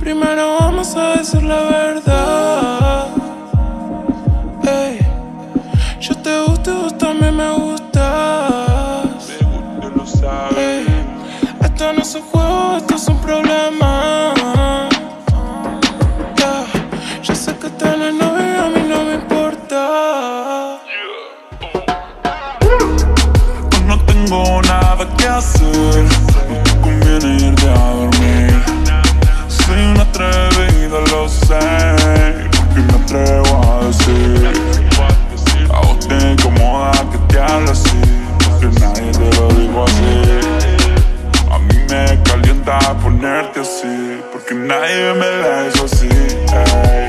Primero vamos a decir la verdad. Tengo nada que hacer. No te conviene irte a dormir. Soy una atrevida, lo sé. Porque me atrevo a decir. A vos te incomoda que te hable así. Porque nadie te lo dijo así. A mí me calienta ponerte así. Porque nadie me la hizo así.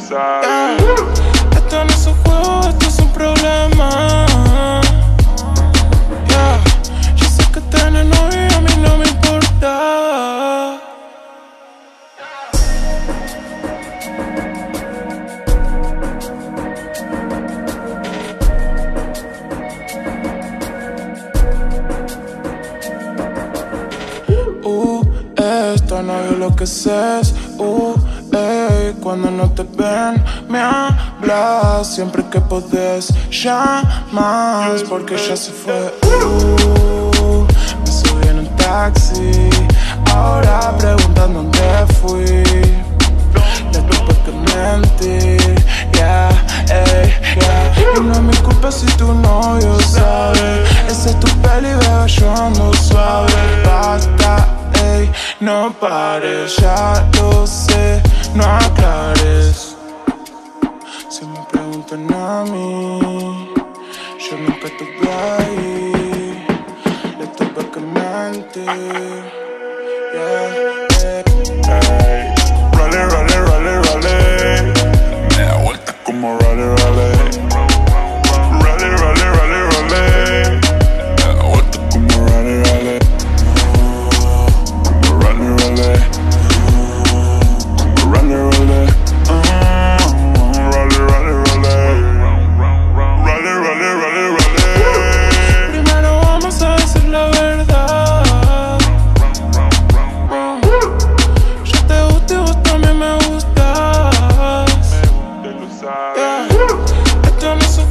Sabes. Esto no es un juego, esto es un problema. Yeah, Yo sé que tenés novio a mí no me importa. Uh, esto no es lo que es. Uh, cuando no te ven, me hablas siempre que podés. Llamas porque ya se fue. Me subí en un taxi. Ahora preguntan dónde fui. Le tuve que mentir. Yeah, ey, yeah. Y no es mi culpa si tu novio sabe. Esa es tu peli, bebé, yo ando suave. Basta, ey, no pares, ya lo sé, no aclares. Si me preguntan a mí, yo nunca estuve ahí. Le tuve que mentir. Yeah. I don't know